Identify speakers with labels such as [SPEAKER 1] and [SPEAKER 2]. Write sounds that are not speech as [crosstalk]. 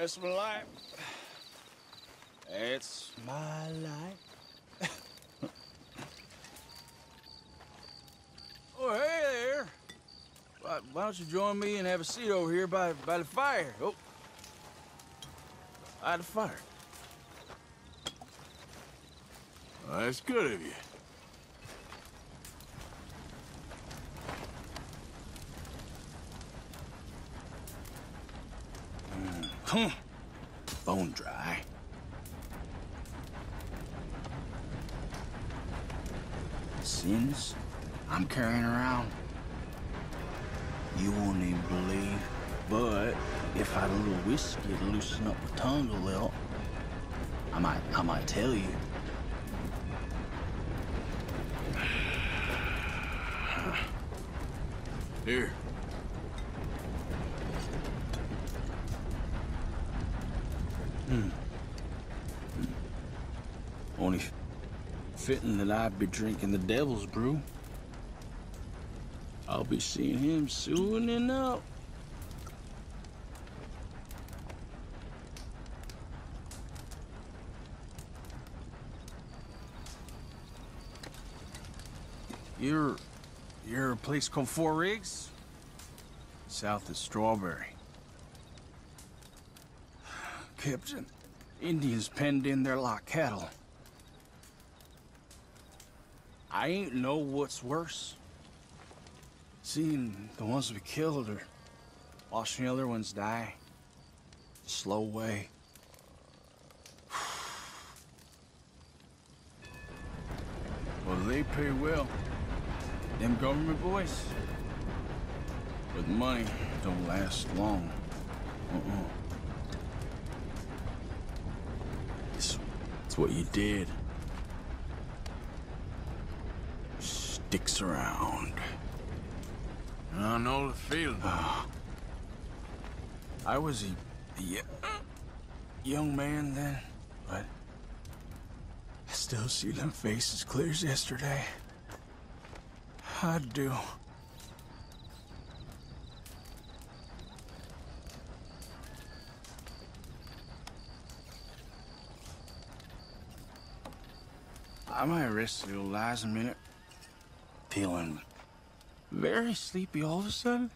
[SPEAKER 1] of my life. It's my life. [laughs] oh, hey there. Why, why don't you join me and have a seat over here by, by the fire? Oh. By the fire.
[SPEAKER 2] Well, that's good of you.
[SPEAKER 1] Huh. Bone dry. Sins I'm carrying around. You won't even believe. But if I had a little whiskey to loosen up my tongue a little, I might I might tell you. [sighs]
[SPEAKER 2] Here. Hmm.
[SPEAKER 1] Only fitting that I'd be drinking the devil's brew. I'll be seeing him soon enough. You're you're a place called Fort Riggs? South of Strawberry. Captain, Indians penned in there like cattle. I ain't know what's worse. Seeing the ones we killed or watching the other ones die. Slow way. [sighs] well, they pay well. Them government boys. But money don't last long. Uh-uh. It's, it's what you did. Sticks around.
[SPEAKER 2] I know the feeling. [sighs]
[SPEAKER 1] I was a, a young man then, but I still see them faces clear as yesterday. I do. I might little lies a minute. Feeling very sleepy all of a sudden.